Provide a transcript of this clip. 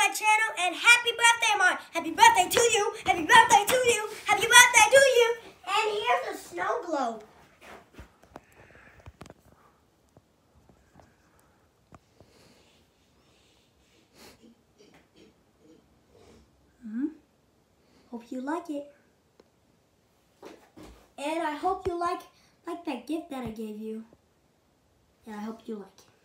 my channel and happy birthday, Mark. Happy birthday to you. Happy birthday to you. Happy birthday to you. And here's a snow globe. Hmm? Hope you like it. And I hope you like like that gift that I gave you. And I hope you like it.